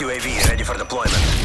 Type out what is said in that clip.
UAV ready for deployment.